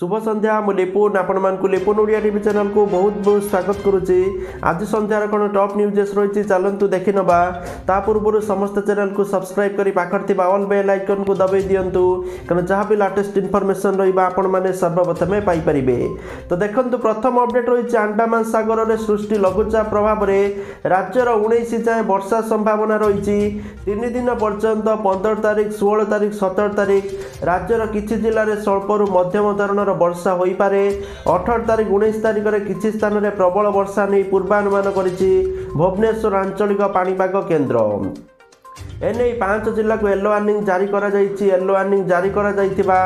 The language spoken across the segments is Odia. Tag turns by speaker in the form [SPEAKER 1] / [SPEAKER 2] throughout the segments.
[SPEAKER 1] ଶୁଭ ସନ୍ଧ୍ୟା ମୁଁ ଲିପୁନ ଆପଣମାନଙ୍କୁ ଲିପୁନ ଓଡ଼ିଆ ଟିଭି ଚ୍ୟାନେଲକୁ ବହୁତ ବହୁତ ସ୍ୱାଗତ କରୁଛି ଆଜି ସନ୍ଧ୍ୟାର କ'ଣ ଟପ୍ ନ୍ୟୁଜେସ୍ ରହିଛି ଚାଲନ୍ତୁ ଦେଖିନେବା ତା ପୂର୍ବରୁ ସମସ୍ତ ଚ୍ୟାନେଲକୁ ସବସ୍କ୍ରାଇବ୍ କରି ପାଖରେ ଥିବା ଅଲ୍ ବେଲ୍ ଆଇକନ୍କୁ ଦବାଇ ଦିଅନ୍ତୁ କାରଣ ଯାହା ବି ଲାଟେଷ୍ଟ ଇନଫର୍ମେସନ୍ ରହିବ ଆପଣମାନେ ସର୍ବପ୍ରଥମେ ପାଇପାରିବେ ତ ଦେଖନ୍ତୁ ପ୍ରଥମ ଅପଡେଟ୍ ରହିଛି ଆଣ୍ଡାମାନ ସାଗରରେ ସୃଷ୍ଟି ଲଘୁଚାପ ପ୍ରଭାବରେ ରାଜ୍ୟର ଉଣେଇଶ ଯାଏଁ ବର୍ଷା ସମ୍ଭାବନା ରହିଛି ତିନି ଦିନ ପର୍ଯ୍ୟନ୍ତ ପନ୍ଦର ତାରିଖ ଷୋହଳ ତାରିଖ ସତର ତାରିଖ ରାଜ୍ୟର କିଛି ଜିଲ୍ଲାରେ ସ୍ୱଳ୍ପରୁ ମଧ୍ୟମ ଧରଣର ବର୍ଷା ହୋଇପାରେ। ଅଠର ତାରିଖ ଉଣେଇଶ ତାରିଖରେ କିଛି ସ୍ଥାନରେ ପ୍ରବଳ ବର୍ଷା ନେଇ ପୂର୍ବାନୁମାନ କରିଛି ଭୁବନେଶ୍ୱର ଆଞ୍ଚଳିକ ପାଣିପାଗ କେନ୍ଦ୍ର। ଏନେଇ ପାଞ୍ଚ ଜିଲ୍ଲାକୁ ୟେଲୋ ୱାର୍ଣ୍ଣିଂ ଜାରି କରାଯାଇଛି। ୟେଲୋ ୱାର୍ଣ୍ଣିଂ ଜାରି କରାଯାଇଥିବା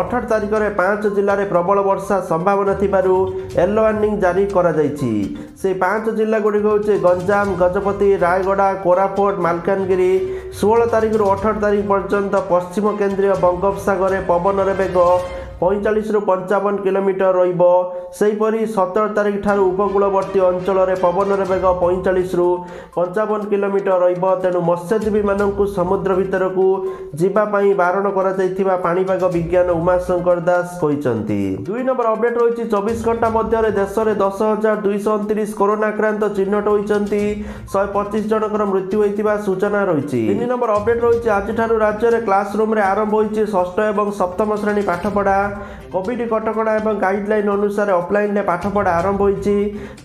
[SPEAKER 1] ଅଠର ତାରିଖରେ ପାଞ୍ଚ ଜିଲ୍ଲାରେ ପ୍ରବଳ ବର୍ଷା ସମ୍ଭାବନା ଥିବାରୁ ୟେଲୋ ୱାର୍ଣ୍ଣିଂ ଜାରି କରାଯାଇଛି। ସେହି ପାଞ୍ଚ ଜିଲ୍ଲା ଗୁଡ଼ିକ ହେଉଛି ଗଞ୍ଜାମ ଗଜପତି ରାୟଗଡ଼ା କୋରାପୁଟ ମାଲକାନଗିରି ଷୋହଳ ତାରିଖରୁ ଅଠର ତାରିଖ ପର୍ଯ୍ୟନ୍ତ ପଶ୍ଚିମ କେନ୍ଦ୍ରୀୟ ବଙ୍ଗୋପସାଗରରେ ପବନର ବେଗ ପଇଁଚାଳିଶରୁ ପଞ୍ଚାବନ କିଲୋମିଟର ରହିବ। ସେହିପରି ସତର ତାରିଖ ଠାରୁ ଉପକୂଳବର୍ତ୍ତୀ ଅଞ୍ଚଳରେ ପବନର ବେଗ ପଇଁଚାଳିଶରୁ ପଞ୍ଚାବନ କିଲୋମିଟର ରହିବ। ତେଣୁ ମତ୍ସ୍ୟଜୀବୀମାନଙ୍କୁ ସମୁଦ୍ର ଭିତରକୁ ଯିବା ପାଇଁ ବାରଣ କରାଯାଇଥିବା ପାଣିପାଗ ବିଜ୍ଞାନ ଉମାଶଙ୍କର ଦାସ କହିଛନ୍ତି। ଦୁଇ ନମ୍ବର ଅପଡେଟ୍ ରହିଛି ଚବିଶ ଘଣ୍ଟା ମଧ୍ୟରେ ଦେଶରେ ଦଶ ହଜାର ଦୁଇଶହ ଅଣତିରିଶ କରୋନା ଆକ୍ରାନ୍ତ ଚିହ୍ନଟ ହୋଇଛନ୍ତି। ଶହେ ପଚିଶ ଜଣଙ୍କର ମୃତ୍ୟୁ ହୋଇଥିବା ସୂଚନା ରହିଛି। ତିନି ନମ୍ବର ଅପଡେଟ୍ ରହିଛି ଆଜିଠାରୁ ରାଜ୍ୟରେ କ୍ଲାସ ରୁମ୍ରେ ଆରମ୍ଭ ହୋଇଛି ଷଷ୍ଠ ଏବଂ ସପ୍ତମ ଶ୍ରେଣୀ ପାଠପଢ଼ା। କୋଭିଡ କଟକଣା ଏବଂ ଗାଇଡଲାଇନ୍ ଅନୁସାରେ ଅଫଲାଇନରେ ପାଠପଢ଼ା ଆରମ୍ଭ ହୋଇଛି।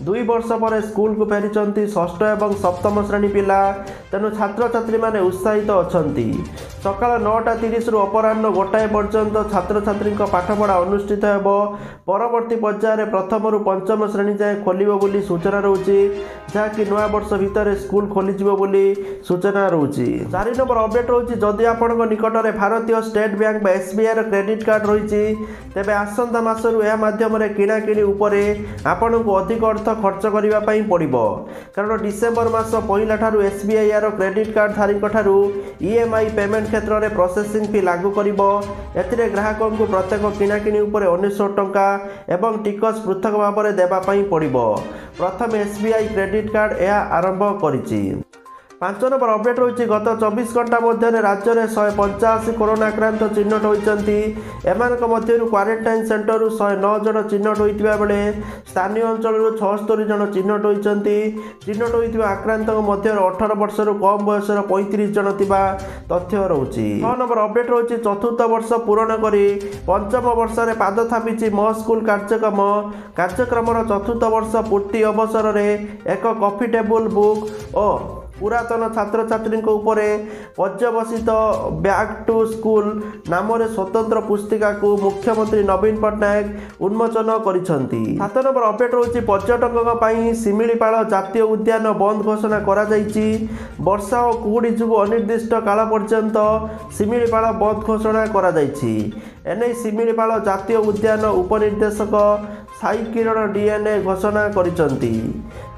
[SPEAKER 1] ଦୁଇ ବର୍ଷ ପରେ ସ୍କୁଲକୁ ଫେରିଛନ୍ତି ଷଷ୍ଠ ଏବଂ ସପ୍ତମ ଶ୍ରେଣୀ ପିଲା। ତେଣୁ ଛାତ୍ରଛାତ୍ରୀମାନେ ଉତ୍ସାହିତ ଅଛନ୍ତି। ସକାଳ ନଅଟା ତିରିଶରୁ ଅପରାହ୍ନ ଗୋଟାଏ ପର୍ଯ୍ୟନ୍ତ ଛାତ୍ରଛାତ୍ରୀଙ୍କ ପାଠପଢ଼ା ଅନୁଷ୍ଠିତ ହେବ। ପରବର୍ତ୍ତୀ ପର୍ଯ୍ୟାୟରେ ପ୍ରଥମରୁ ପଞ୍ଚମ ଶ୍ରେଣୀ ଯାଏଁ ଖୋଲିବ ବୋଲି ସୂଚନା ରହୁଛି। ଯାହାକି ନୂଆ ବର୍ଷ ଭିତରେ ସ୍କୁଲ ଖୋଲିଯିବ ବୋଲି ସୂଚନା ରହୁଛି। ଚାରି ନମ୍ବର ଅପଡେଟ୍ ରହୁଛି ଯଦି ଆପଣଙ୍କ ନିକଟରେ ଭାରତୀୟ ଷ୍ଟେଟ୍ ବ୍ୟାଙ୍କ ବା ଏସ୍ବିଆଇର କ୍ରେଡିଟ୍ କାର୍ଡ଼ ରହିଛି ତେବେ ଆସନ୍ତା ମାସରୁ ଏହା ମାଧ୍ୟମରେ କିଣାକିଣି ଉପରେ ଆପଣଙ୍କୁ ଅଧିକ ଅର୍ଥ ଖର୍ଚ୍ଚ କରିବା ପାଇଁ ପଡ଼ିବ। କାରଣ ଡିସେମ୍ବର ମାସ ପହିଲା ଠାରୁ ଏସ୍ ବି ଆଇ ଏହାର କ୍ରେଡିଟ୍ କାର୍ଡ଼ ଧାରୀଙ୍କ ଠାରୁ ଇ ଏମ୍ ଆଇ ପେମେଣ୍ଟ କ୍ଷେତ୍ରରେ ପ୍ରୋସେସିଂ ଫି ଲାଗୁ କରିବ। ଏଥିରେ ଗ୍ରାହକଙ୍କୁ ପ୍ରତ୍ୟେକ କିଣାକିଣି ଉପରେ ଅନେଶ୍ୱତ ଟଙ୍କା ଏବଂ ଟିକସ ପୃଥକ ଭାବରେ ଦେବା ପାଇଁ ପଡ଼ିବ। ପ୍ରଥମେ S B I credit card ଏହା ଆରମ୍ଭ କରିଛି। ପାଞ୍ଚ ନମ୍ବର ଅପଡେଟ୍ ରହିଛି। ଗତ ଚବିଶ ଘଣ୍ଟା ମଧ୍ୟରେ ରାଜ୍ୟରେ ଶହେ ପଞ୍ଚାଅଶୀ କରୋନା ଆକ୍ରାନ୍ତ ଚିହ୍ନଟ ହୋଇଛନ୍ତି। ଏମାନଙ୍କ ମଧ୍ୟରୁ କ୍ୱାରେଣ୍ଟାଇନ୍ ସେଣ୍ଟରରୁ ଶହେ ନଅ ଜଣ ଚିହ୍ନଟ ହୋଇଥିବା ବେଳେ ସ୍ଥାନୀୟ ଅଞ୍ଚଳରୁ ଛଅସ୍ତରୀ ଜଣ ଚିହ୍ନଟ ହୋଇଛନ୍ତି। ଚିହ୍ନଟ ହୋଇଥିବା ଆକ୍ରାନ୍ତଙ୍କ ମଧ୍ୟରେ ଅଠର ବର୍ଷରୁ କମ୍ ବୟସର ପଇଁତିରିଶ ଜଣ ଥିବା ତଥ୍ୟ ରହୁଛି। ଛଅ ନମ୍ବର ଅପଡେଟ୍ ରହିଛି। ଚତୁର୍ଥ ବର୍ଷ ପୂରଣ କରି ପଞ୍ଚମ ବର୍ଷରେ ପାଦ ଥାପିଛି ମୋ ସ୍କୁଲ କାର୍ଯ୍ୟକ୍ରମ। କାର୍ଯ୍ୟକ୍ରମର ଚତୁର୍ଥ ବର୍ଷ ପୂର୍ତ୍ତି ଅବସରରେ ଏକ କଫି ଟେବୁଲ ବୁକ୍ ଓ ପୁରାତନ ଛାତ୍ରଛାତ୍ରୀଙ୍କ ଉପରେ ପର୍ଯ୍ୟବସିତ ବ୍ୟାକ୍ ଟୁ ସ୍କୁଲ ନାମରେ ସ୍ୱତନ୍ତ୍ର ପୁସ୍ତିକାକୁ ମୁଖ୍ୟମନ୍ତ୍ରୀ ନବୀନ ପଟ୍ଟନାୟକ ଉନ୍ମୋଚନ କରିଛନ୍ତି। ସାତ ନମ୍ବର ଅପଡେଟ୍ ରହୁଛି ପର୍ଯ୍ୟଟକଙ୍କ ପାଇଁ ଶିମିଳିପାଳ ଜାତୀୟ ଉଦ୍ୟାନ ବନ୍ଦ ଘୋଷଣା କରାଯାଇଛି। ବର୍ଷା ଓ କୁହୁଡ଼ି ଯୋଗୁଁ ଅନିର୍ଦ୍ଦିଷ୍ଟ କାଳ ପର୍ଯ୍ୟନ୍ତ ଶିମିଳିପାଳ ବନ୍ଦ ଘୋଷଣା କରାଯାଇଛି। ଏନେଇ ଶିମିଳିପାଳ ଜାତୀୟ ଉଦ୍ୟାନ ଉପନିର୍ଦ୍ଦେଶକ ସାଇ କିରଣ ଡିଏନ୍ଏ ଘୋଷଣା କରିଛନ୍ତି।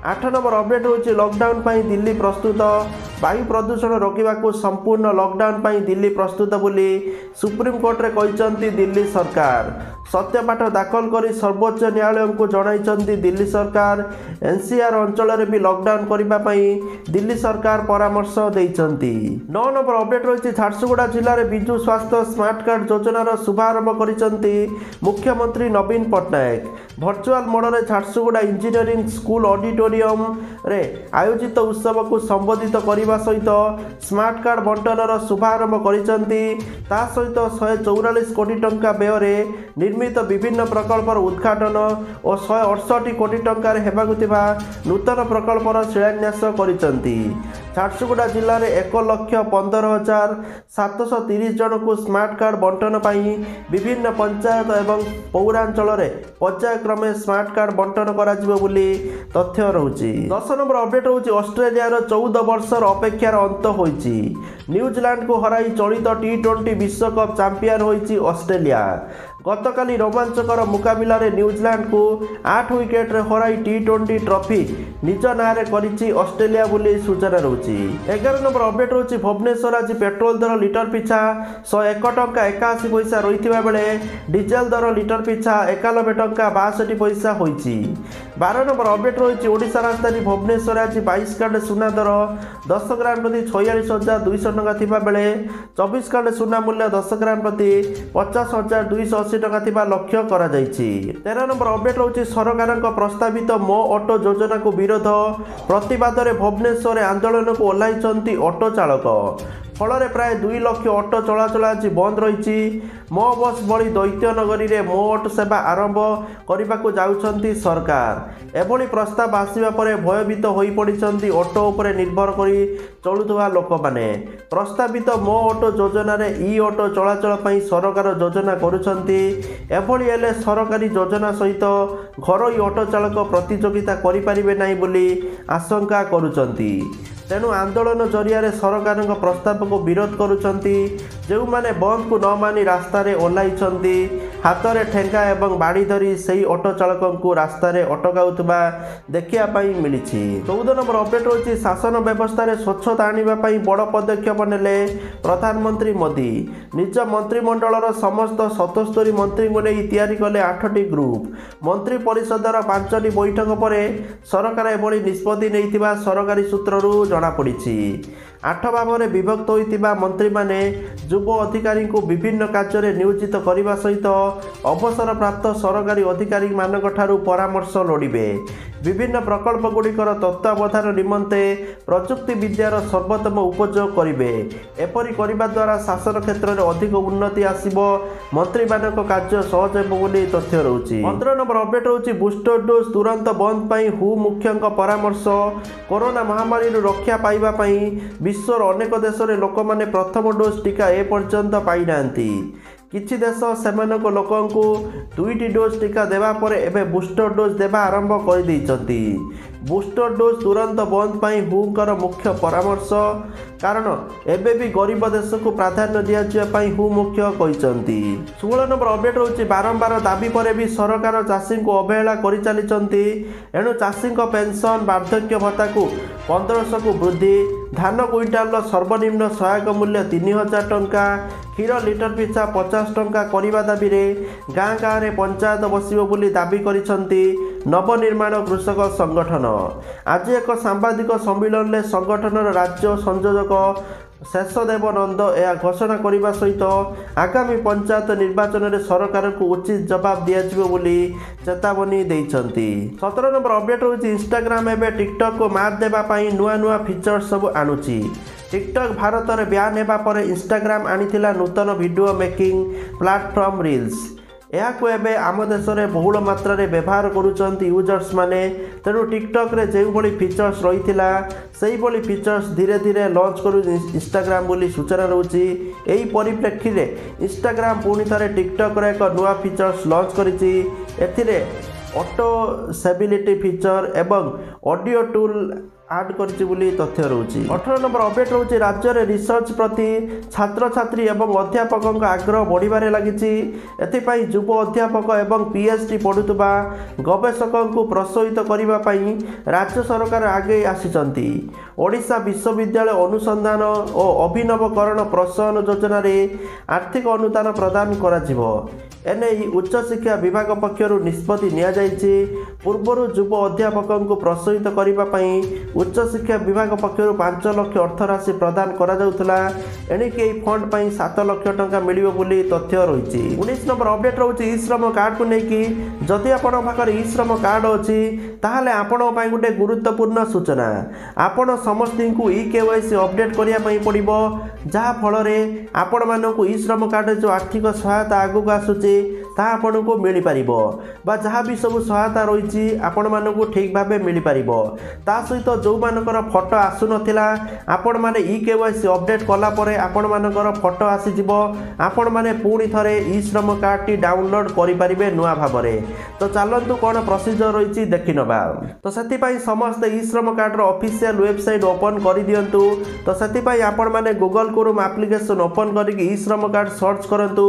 [SPEAKER 1] ଆଠ ନମ୍ବର ଅପଡେଟ୍ ହେଉଛି ଲକଡାଉନ୍ ପାଇଁ ଦିଲ୍ଲୀ ପ୍ରସ୍ତୁତ ବାୟୁ ପ୍ରଦୂଷଣ ରୋକିବାକୁ ସମ୍ପୂର୍ଣ୍ଣ ଲକଡାଉନ୍ ପାଇଁ ଦିଲ୍ଲୀ ପ୍ରସ୍ତୁତ ବୋଲି ସୁପ୍ରିମକୋର୍ଟରେ କହିଛନ୍ତି ଦିଲ୍ଲୀ ସରକାର। ସତ୍ୟପାଠ ଦାଖଲ କରି ସର୍ବୋଚ୍ଚ ନ୍ୟାୟାଳୟଙ୍କୁ ଜଣାଇଛନ୍ତି ଦିଲ୍ଲୀ ସରକାର। ଏନ୍ସିଆର୍ ଅଞ୍ଚଳରେ ବି ଲକଡାଉନ୍ କରିବା ପାଇଁ ଦିଲ୍ଲୀ ସରକାର ପରାମର୍ଶ ଦେଇଛନ୍ତି। ନଅ ନମ୍ବର ଅପଡେଟ୍ ରହିଛି ଝାରସୁଗୁଡ଼ା ଜିଲ୍ଲାରେ ବିଜୁ ସ୍ୱାସ୍ଥ୍ୟ ସ୍ମାର୍ଟ କାର୍ଡ ଯୋଜନାର ଶୁଭାରମ୍ଭ କରିଛନ୍ତି ମୁଖ୍ୟମନ୍ତ୍ରୀ ନବୀନ ପଟ୍ଟନାୟକ। ଭର୍ଚୁଆଲ ମୋଡ଼ରେ ଝାରସୁଗୁଡ଼ା ଇଞ୍ଜିନିୟରିଂ ସ୍କୁଲ ଅଡିଟୋରିୟମରେ ଆୟୋଜିତ ଉତ୍ସବକୁ ସମ୍ବୋଧିତ କରିବା ସହିତ ସ୍ମାର୍ଟ କାର୍ଡ ବଣ୍ଟନର ଶୁଭାରମ୍ଭ କରିଛନ୍ତି। ତା ସହିତ ଶହେ ଚଉରାଳିଶ କୋଟି ଟଙ୍କା ବ୍ୟୟରେ ନିର୍ମିତ ବିଭିନ୍ନ ପ୍ରକଳ୍ପର ଉଦ୍ଘାଟନ ଓ ଶହେ ଅଠଷଠି କୋଟି ଟଙ୍କାରେ ହେବାକୁ ଥିବା ନୂତନ ପ୍ରକଳ୍ପର ଶିଳାନ୍ୟାସ କରିଛନ୍ତି। ଝାରସୁଗୁଡ଼ା ଜିଲ୍ଲାରେ ଏକ ଲକ୍ଷ ପନ୍ଦର ହଜାର ସାତଶହ ତିରିଶ ଜଣଙ୍କୁ ସ୍ମାର୍ଟ କାର୍ଡ ବଣ୍ଟନ ପାଇଁ ବିଭିନ୍ନ ପଞ୍ଚାୟତ ଏବଂ ପୌରାଞ୍ଚଳରେ ପର୍ଯ୍ୟାୟକ୍ରମେ ସ୍ମାର୍ଟ କାର୍ଡ ବଣ୍ଟନ କରାଯିବ ବୋଲି ତଥ୍ୟ ରହୁଛି। ଦଶ ନମ୍ବର ଅପଡେଟ୍ ହେଉଛି ଅଷ୍ଟ୍ରେଲିଆର ଚଉଦ ବର୍ଷର ଅପେକ୍ଷାର ଅନ୍ତ ହୋଇଛି। ନ୍ୟୁଜିଲାଣ୍ଡକୁ ହରାଇ ଚଳିତ ଟି ଟ୍ୱେଣ୍ଟି ବିଶ୍ୱକପ୍ ଚାମ୍ପିୟନ ହୋଇଛି ଅଷ୍ଟ୍ରେଲିଆ। ଗତକାଲି ରୋମାଞ୍ଚକର ମୁକାବିଲାରେ ନ୍ୟୁଜିଲାଣ୍ଡକୁ ଆଠ ୱିକେଟରେ ହରାଇ ଟି ଟ୍ୱେଣ୍ଟି ଟ୍ରଫି ନିଜ ନାଁରେ କରିଛି ଅଷ୍ଟ୍ରେଲିଆ ବୋଲି ସୂଚନା ରହୁଛି। ଏଗାର ନମ୍ବର ଅପଡେଟ୍ ହେଉଛି ଭୁବନେଶ୍ୱର ଆଜି ପେଟ୍ରୋଲ ଦର ଲିଟର ପିଛା ଶହେ ଏକ ଟଙ୍କା ଏକାଅଶୀ ପଇସା ରହିଥିବା ବେଳେ ଡିଜେଲ ଦର ଲିଟର ପିଛା ଏକାନବେ ଟଙ୍କା ବାଷଠି ପଇସା ହୋଇଛି। ବାର ନମ୍ବର ଅପଡେଟ୍ ରହିଛି ଓଡ଼ିଶା ରାଜଧାନୀ ଭୁବନେଶ୍ୱରରେ ଆଜି ବାଇଶ କାର୍ଡ଼ ସୁନା ଦର ଦଶ ଗ୍ରାମ ପ୍ରତି ଛୟାଳିଶ ହଜାର ଦୁଇଶହ ଟଙ୍କା ଥିବା ବେଳେ ଚବିଶ କାର୍ଡ଼ ସୁନା ମୂଲ୍ୟ ଦଶ ଗ୍ରାମ ପ୍ରତି ପଚାଶ ହଜାର ଦୁଇଶହ ଅଶୀ ଟଙ୍କା ଥିବା ଲକ୍ଷ୍ୟ କରାଯାଇଛି। ତେର ନମ୍ବର ଅପଡେଟ୍ ରହୁଛି ସରକାରଙ୍କ ପ୍ରସ୍ତାବିତ ମୋ ଅଟୋ ଯୋଜନାକୁ ବିରୋଧ। ପ୍ରତିବାଦରେ ଭୁବନେଶ୍ୱରରେ ଆନ୍ଦୋଳନକୁ ଓହ୍ଲାଇଛନ୍ତି ଅଟୋ ଚାଳକ। ଫଳରେ ପ୍ରାୟ ଦୁଇ ଲକ୍ଷ ଅଟୋ ଚଳାଚଳ ଆଜି ବନ୍ଦ ରହିଛି ମୋ ବସ୍ ଭଳି ଦୈତ୍ୟ ନଗରୀରେ ମୋ ଅଟୋ ସେବା ଆରମ୍ଭ କରିବାକୁ ଯାଉଛନ୍ତି ସରକାର। ଏଭଳି ପ୍ରସ୍ତାବ ଆସିବା ପରେ ଭୟଭୀତ ହୋଇପଡ଼ିଛନ୍ତି ଅଟୋ ଉପରେ ନିର୍ଭର କରି ଚଳୁଥିବା ଲୋକମାନେ। ପ୍ରସ୍ତାବିତ ମୋ ଅଟୋ ଯୋଜନାରେ ଇ ଅଟୋ ଚଳାଚଳ ପାଇଁ ସରକାର ଯୋଜନା କରୁଛନ୍ତି। ଏଭଳି ହେଲେ ସରକାରୀ ଯୋଜନା ସହିତ ଘରୋଇ ଅଟୋ ଚାଳକ ପ୍ରତିଯୋଗିତା କରିପାରିବେ ନାହିଁ ବୋଲି ଆଶଙ୍କା କରୁଛନ୍ତି। ତେଣୁ ଆନ୍ଦୋଳନ ଜରିଆରେ ସରକାରଙ୍କ ପ୍ରସ୍ତାବକୁ ବିରୋଧ କରୁଛନ୍ତି ଯେଉଁମାନେ ବନ୍ଦକୁ ନ ମାନି ରାସ୍ତାରେ ଓହ୍ଲାଇଛନ୍ତି ହାତରେ ଠେଙ୍ଗା ଏବଂ ବାଡ଼ି ଧରି ସେହି ଅଟୋ ଚାଳକଙ୍କୁ ରାସ୍ତାରେ ଅଟକାଉଥିବା ଦେଖିବା ପାଇଁ ମିଳିଛି। ଚଉଦ ନମ୍ବର ଅପଡେଟ୍ ହେଉଛି ଶାସନ ବ୍ୟବସ୍ଥାରେ ସ୍ୱଚ୍ଛତା ଆଣିବା ପାଇଁ ବଡ଼ ପଦକ୍ଷେପ ନେଲେ ପ୍ରଧାନମନ୍ତ୍ରୀ ମୋଦି। ନିଜ ମନ୍ତ୍ରିମଣ୍ଡଳର ସମସ୍ତ ସତସ୍ତରୀ ମନ୍ତ୍ରୀଙ୍କୁ ନେଇ ତିଆରି କଲେ ଆଠଟି ଗ୍ରୁପ୍। ମନ୍ତ୍ରୀ ପରିଷଦର ପାଞ୍ଚଟି ବୈଠକ ପରେ ସରକାର ଏଭଳି ନିଷ୍ପତ୍ତି ନେଇଥିବା ସରକାରୀ ସୂତ୍ରରୁ ଜଣାପଡ଼ିଛି। ଆଠ ଭାବରେ ବିଭକ୍ତ ହୋଇଥିବା ମନ୍ତ୍ରୀମାନେ ଯୁବ ଅଧିକାରୀଙ୍କୁ ବିଭିନ୍ନ କାର୍ଯ୍ୟରେ ନିୟୋଜିତ କରିବା ସହିତ ଅବସରପ୍ରାପ୍ତ ସରକାରୀ ଅଧିକାରୀମାନଙ୍କଠାରୁ ପରାମର୍ଶ ଲୋଡ଼ିବେ। ବିଭିନ୍ନ ପ୍ରକଳ୍ପଗୁଡ଼ିକର ତତ୍ତ୍ୱାବଧାନ ନିମନ୍ତେ ପ୍ରଯୁକ୍ତି ବିଦ୍ୟାର ସର୍ବୋତ୍ତମ ଉପଯୋଗ କରିବେ। ଏପରି କରିବା ଦ୍ୱାରା ଶାସନ କ୍ଷେତ୍ରରେ ଅଧିକ ଉନ୍ନତି ଆସିବ। ମନ୍ତ୍ରୀମାନଙ୍କ କାର୍ଯ୍ୟ ସହଜ ହେବ ବୋଲି ତଥ୍ୟ ରହୁଛି। ପନ୍ଦର ନମ୍ବର ଅପଡେଟ୍ ରହୁଛି ବୁଷ୍ଟର ଡୋଜ୍ ତୁରନ୍ତ ବନ୍ଦ ପାଇଁ ହୁ ମୁଖ୍ୟଙ୍କ ପରାମର୍ଶ। କରୋନା ମହାମାରୀରୁ ରକ୍ଷା ପାଇବା ପାଇଁ ବିଶ୍ୱର ଅନେକ ଦେଶରେ ଲୋକମାନେ ପ୍ରଥମ ଡୋଜ୍ ଟିକା ଏପର୍ଯ୍ୟନ୍ତ ପାଇନାହାନ୍ତି। କିଛି ଦେଶ ସେମାନଙ୍କ ଲୋକଙ୍କୁ ଦୁଇଟି ଡୋଜ୍ ଟିକା ଦେବା ପରେ ଏବେ ବୁଷ୍ଟର ଡୋଜ୍ ଦେବା ଆରମ୍ଭ କରିଦେଇଛନ୍ତି। ବୁଷ୍ଟର ଡୋଜ୍ ତୁରନ୍ତ ବନ୍ଦ ପାଇଁ ହୁଙ୍କର ମୁଖ୍ୟ ପରାମର୍ଶ। କାରଣ ଏବେ ବି ଗରିବ ଦେଶକୁ ପ୍ରାଧାନ୍ୟ ଦିଆଯିବା ପାଇଁ ହୁ ମୁଖ୍ୟ କହିଛନ୍ତି। ଷୋହଳ ନମ୍ବର ଅପଡେଟ୍ ରହୁଛି ବାରମ୍ବାର ଦାବି ପରେ ବି ସରକାର ଚାଷୀଙ୍କୁ ଅବହେଳା କରିଚାଲିଛନ୍ତି। ଏଣୁ ଚାଷୀଙ୍କ ପେନ୍ସନ୍ ବାର୍ଦ୍ଧକ୍ୟ ଭତ୍ତାକୁ ପନ୍ଦରଶହକୁ ବୃଦ୍ଧି ଧାନ କୁଇଣ୍ଟାଲର ସର୍ବନିମ୍ନ ସହାୟକ ମୂଲ୍ୟ ତିନି ହଜାର ଟଙ୍କା କ୍ଷୀର ଲିଟର ପିଛା ପଚାଶ ଟଙ୍କା କରିବା ଦାବିରେ ଗାଁ ଗାଁରେ ପଞ୍ଚାୟତ ବସିବ ବୋଲି ଦାବି କରିଛନ୍ତି ନବନିର୍ମାଣ କୃଷକ ସଂଗଠନ। ଆଜି ଏକ ସାମ୍ବାଦିକ ସମ୍ମିଳନୀରେ ସଂଗଠନର ରାଜ୍ୟ ସଂଯୋଜକ ଶେଷଦେବ ନନ୍ଦ ଏହା ଘୋଷଣା କରିବା ସହିତ ଆଗାମୀ ପଞ୍ଚାୟତ ନିର୍ବାଚନରେ ସରକାରଙ୍କୁ ଉଚିତ ଜବାବ ଦିଆଯିବ ବୋଲି ଚେତାବନୀ ଦେଇଛନ୍ତି। ସତର ନମ୍ବର ଅପଡେଟ୍ ହେଉଛି ଇନଷ୍ଟାଗ୍ରାମ ଏବେ ଟିକଟକ୍କୁ ମାତ୍ ଦେବା ପାଇଁ ନୂଆ ନୂଆ ଫିଚର୍ସ ସବୁ ଆଣୁଛି। ଟିକଟକ୍ ଭାରତରେ ବ୍ୟାନ୍ ହେବା ପରେ ଇନଷ୍ଟାଗ୍ରାମ ଆଣିଥିଲା ନୂତନ ଭିଡ଼ିଓ ମେକିଂ ପ୍ଲାଟଫର୍ମ ରିଲ୍ସ। ଏହାକୁ ଏବେ ଆମ ଦେଶରେ ବହୁଳ ମାତ୍ରାରେ ବ୍ୟବହାର କରୁଛନ୍ତି ୟୁଜର୍ସ ମାନେ। ତେଣୁ ଟିକଟକ୍ରେ ଯେଉଁଭଳି ଫିଚର୍ସ ରହିଥିଲା ସେହିଭଳି ଫିଚର୍ସ ଧୀରେ ଧୀରେ ଲଞ୍ଚ କରୁ ଇନଷ୍ଟାଗ୍ରାମ ବୋଲି ସୂଚନା ରହୁଛି। ଏହି ପରିପ୍ରେକ୍ଷୀରେ ଇନଷ୍ଟାଗ୍ରାମ ପୁଣି ଥରେ ଟିକଟକ୍ର ଏକ ନୂଆ ଫିଚର୍ସ ଲଞ୍ଚ କରିଛି। ଏଥିରେ ଅଟୋ ସେବିଲିଟି ଫିଚର ଏବଂ ଅଡ଼ିଓ ଟୁଲ୍ ଆଡ୍ କରିଛି ବୋଲି ତଥ୍ୟ ରହୁଛି। ଅଠର ନମ୍ବର ଅପଡେଟ୍ ରହୁଛି ରାଜ୍ୟରେ ରିସର୍ଚ୍ଚ ପ୍ରତି ଛାତ୍ରଛାତ୍ରୀ ଏବଂ ଅଧ୍ୟାପକଙ୍କ ଆଗ୍ରହ ବଢ଼ିବାରେ ଲାଗିଛି। ଏଥିପାଇଁ ଯୁବ ଅଧ୍ୟାପକ ଏବଂ ପିଏଚ୍ ଡି ପଢ଼ୁଥିବା ଗବେଷକଙ୍କୁ ପ୍ରୋତ୍ସାହିତ କରିବା ପାଇଁ ରାଜ୍ୟ ସରକାର ଆଗେଇ ଆସିଛନ୍ତି। ଓଡ଼ିଶା ବିଶ୍ୱବିଦ୍ୟାଳୟ ଅନୁସନ୍ଧାନ ଓ ଅଭିନବକରଣ ପ୍ରୋତ୍ସାହନ ଯୋଜନାରେ ଆର୍ଥିକ ଅନୁଦାନ ପ୍ରଦାନ କରାଯିବ। ଏନେଇ ଉଚ୍ଚଶିକ୍ଷା ବିଭାଗ ପକ୍ଷରୁ ନିଷ୍ପତ୍ତି ନିଆଯାଇଛି। ପୂର୍ବରୁ ଯୁବ ଅଧ୍ୟାପକଙ୍କୁ ପ୍ରୋତ୍ସାହିତ କରିବା ପାଇଁ ଉଚ୍ଚଶିକ୍ଷା ବିଭାଗ ପକ୍ଷରୁ ପାଞ୍ଚ ଲକ୍ଷ ଅର୍ଥ ରାଶି ପ୍ରଦାନ କରାଯାଉଥିଲା। ଏଣିକି ଏହି ଫଣ୍ଡ ପାଇଁ ସାତ ଲକ୍ଷ ଟଙ୍କା ମିଳିବ ବୋଲି ତଥ୍ୟ ରହିଛି। ଉଣେଇଶ ନମ୍ବର ଅପଡେଟ୍ ରହୁଛି ଇ ଶ୍ରମ କାର୍ଡକୁ ନେଇକି। ଯଦି ଆପଣଙ୍କ ପାଖରେ ଇ ଶ୍ରମ କାର୍ଡ ଅଛି ତାହେଲେ ଆପଣଙ୍କ ପାଇଁ ଗୋଟେ ଗୁରୁତ୍ୱପୂର୍ଣ୍ଣ ସୂଚନା। ଆପଣ ସମସ୍ତଙ୍କୁ E K Y C update କରିବା ପାଇଁ ପଡ଼ିବ। ଯାହାଫଳରେ ଆପଣମାନଙ୍କୁ ଇ ଶ୍ରମ କାର୍ଡ଼ରେ ଯେଉଁ ଆର୍ଥିକ ସହାୟତା ଆଗକୁ ଆସୁଛି santé, ତାହା ଆପଣଙ୍କୁ ମିଳିପାରିବ ବା ଯାହା ବି ସବୁ ସହାୟତା ରହିଛି ଆପଣମାନଙ୍କୁ ଠିକ୍ ଭାବେ ମିଳିପାରିବ। ତା ସହିତ ଯେଉଁମାନଙ୍କର ଫଟୋ ଆସୁନଥିଲା ଆପଣମାନେ E K Y C update କଲା ପରେ ଆପଣମାନଙ୍କର ଫଟୋ ଆସିଯିବ। ଆପଣମାନେ ପୁଣି ଥରେ ଇ ଶ୍ରମ କାର୍ଡ଼ଟି ଡାଉନଲୋଡ୍ କରିପାରିବେ ନୂଆ ଭାବରେ। ତ ଚାଲନ୍ତୁ କ'ଣ ପ୍ରୋସିଜର ରହିଛି ଦେଖିନେବା। ତ ସେଥିପାଇଁ ସମସ୍ତେ ଇ ଶ୍ରମ କାର୍ଡ଼ର ଅଫିସିଆଲ ୱେବସାଇଟ୍ ଓପନ୍ କରିଦିଅନ୍ତୁ। ତ ସେଥିପାଇଁ ଆପଣମାନେ ଗୁଗଲ କ୍ରୋମ୍ ଆପ୍ଲିକେସନ୍ ଓପନ୍ କରିକି ଇ ଶ୍ରମ କାର୍ଡ଼ ସର୍ଚ୍ଚ କରନ୍ତୁ।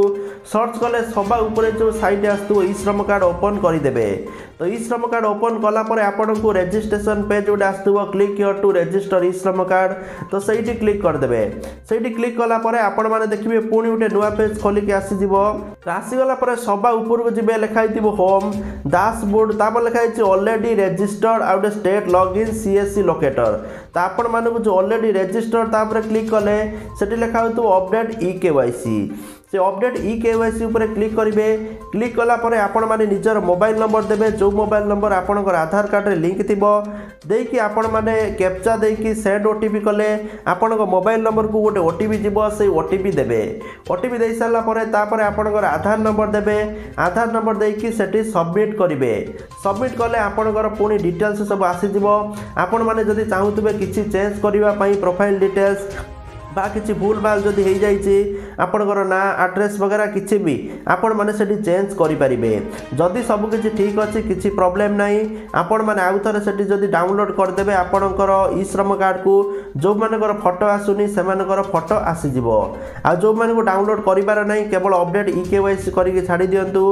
[SPEAKER 1] ସର୍ଚ୍ଚ କଲେ ସବା ଉପରେ ଯେଉଁ ସାଇଟ୍ ଆସୁଥିବ ଇ ଶ୍ରମ କାର୍ଡ଼ ଓପନ୍ କରିଦେବେ। ତ ଇ ଶ୍ରମ କାର୍ଡ଼ ଓପନ୍ କଲା ପରେ ଆପଣଙ୍କୁ ରେଜିଷ୍ଟ୍ରେସନ୍ ପେଜ୍ ଗୋଟେ ଆସୁଥିବ click your to register e Shram card. ତ ସେଇଠି କ୍ଲିକ୍ କରିଦେବେ। ସେଇଠି କ୍ଲିକ୍ କଲା ପରେ ଆପଣମାନେ ଦେଖିବେ ପୁଣି ଗୋଟେ ନୂଆ ପେଜ୍ ଖୋଲିକି ଆସିଯିବ। ତ ଆସିଗଲା ପରେ ସବା ଉପରକୁ ଯିବେ ଲେଖା ହେଇଥିବ ହୋମ୍ ଡାସବୋର୍ଡ଼ ତାପରେ ଲେଖା ହେଇଛି ଅଲରେଡ଼ି ରେଜିଷ୍ଟର୍ଡ ଆଉ ଗୋଟେ ଷ୍ଟେଟ୍ ଲଗ୍ଇନ୍ ସିଏସ୍ସି ଲୋକେଟର ତ ଆପଣମାନଙ୍କୁ ଯେଉଁ ଅଲରେଡ଼ି ରେଜିଷ୍ଟର୍ଡ ତାପରେ କ୍ଲିକ୍ କଲେ ସେଠି ଲେଖା ହେଉଥିବ update E K Y C ସେ update E K Y C ଉପରେ କ୍ଲିକ୍ କରିବେ। କ୍ଲିକ୍ କଲା ପରେ ଆପଣମାନେ ନିଜର ମୋବାଇଲ ନମ୍ବର ଦେବେ। ଯେଉଁ ମୋବାଇଲ ନମ୍ବର ଆପଣଙ୍କର ଆଧାର କାର୍ଡ଼ରେ ଲିଙ୍କ୍ ଥିବ ଦେଇକି ଆପଣମାନେ କ୍ୟାପଚା ଦେଇକି ସେଣ୍ଡ ଓ ଟି ପି କଲେ। ଆପଣଙ୍କ ମୋବାଇଲ ନମ୍ବରକୁ ଗୋଟେ ଓ ଟି ପି ଯିବ ସେଇ ଓ ଟି ପି ଦେବେ। ଓ ଟି ପି ଦେଇସାରିଲା ପରେ ତାପରେ ଆପଣଙ୍କର ଆଧାର ନମ୍ବର ଦେବେ। ଆଧାର ନମ୍ବର ଦେଇକି ସେଠି ସବମିଟ୍ କରିବେ। ସବମିଟ୍ କଲେ ଆପଣଙ୍କର ପୁଣି ଡିଟେଲ୍ସ ସବୁ ଆସିଯିବ। ଆପଣମାନେ ଯଦି ଚାହୁଁଥିବେ କିଛି ଚେଞ୍ଜ କରିବା ପାଇଁ ପ୍ରୋଫାଇଲ୍ ଡିଟେଲ୍ସ ବା କିଛି ଭୁଲ ଭାଲ ଯଦି ହେଇଯାଇଛି ଆପଣଙ୍କର ନାଁ ଆଡ୍ରେସ୍ ବଗେରା କିଛି ବି ଆପଣମାନେ ସେଠି ଚେଞ୍ଜ କରିପାରିବେ। ଯଦି ସବୁ କିଛି ଠିକ୍ ଅଛି କିଛି ପ୍ରୋବ୍ଲେମ୍ ନାହିଁ ଆପଣମାନେ ଆଉ ଥରେ ସେଠି ଯଦି ଡାଉନଲୋଡ଼୍ କରିଦେବେ ଆପଣଙ୍କର ଇ ଶ୍ରମ କାର୍ଡ଼କୁ ଯେଉଁମାନଙ୍କର ଫଟୋ ଆସୁନି ସେମାନଙ୍କର ଫଟୋ ଆସିଯିବ। ଆଉ ଯେଉଁମାନଙ୍କୁ ଡାଉନଲୋଡ଼୍ କରିବାର ନାହିଁ କେବଳ update E K Y C କରିକି ଛାଡ଼ି ଦିଅନ୍ତୁ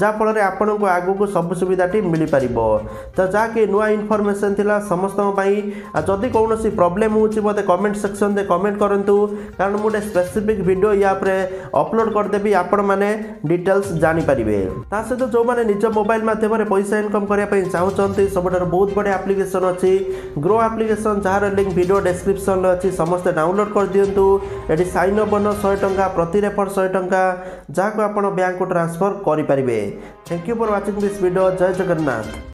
[SPEAKER 1] ଯାହାଫଳରେ ଆପଣଙ୍କୁ ଆଗକୁ ସବୁ ସୁବିଧାଟି ମିଳିପାରିବ। ତ ଯାହାକି ନୂଆ ଇନଫର୍ମେସନ୍ ଥିଲା ସମସ୍ତଙ୍କ ପାଇଁ ଆଉ ଯଦି କୌଣସି ପ୍ରୋବ୍ଲେମ୍ ହେଉଛି ମୋତେ କମେଣ୍ଟ ସେକ୍ସନରେ କମେଣ୍ଟ କରନ୍ତୁ। କାରଣ ମୁଁ ଗୋଟେ ସ୍ପେସିଫିକ୍ ଭିଡ଼ିଓ ୟା ଉପରେ ଅପଲୋଡ଼ କରିଦେବି ଆପଣମାନେ ଡିଟେଲ୍ସ ଜାଣିପାରିବେ। ତା ସହିତ ଯେଉଁମାନେ ନିଜ ମୋବାଇଲ ମାଧ୍ୟମରେ ପଇସା ଇନକମ୍ କରିବା ପାଇଁ ଚାହୁଁଛନ୍ତି ସବୁଠାରୁ ବହୁତ ବଢ଼ିଆ ଆପ୍ଲିକେସନ୍ ଅଛି। ଗ୍ରୋ ଆପ୍ଲିକେସନ୍ ଯାହାର ଲିଙ୍କ୍ ଭିଡ଼ିଓ ଡେସ୍କ୍ରିପସନ୍ରେ ଅଛି ସମସ୍ତେ ଡାଉନଲୋଡ଼ କରିଦିଅନ୍ତୁ। ଏଠି ସାଇନ୍ ଅପ୍ ବନ ଶହେ ଟଙ୍କା ପ୍ରତି ରେଫର ଶହେ ଟଙ୍କା ଯାହାକୁ ଆପଣ ବ୍ୟାଙ୍କକୁ ଟ୍ରାନ୍ସଫର କରିପାରିବେ। Thank you for watching this video Jay Jagannath.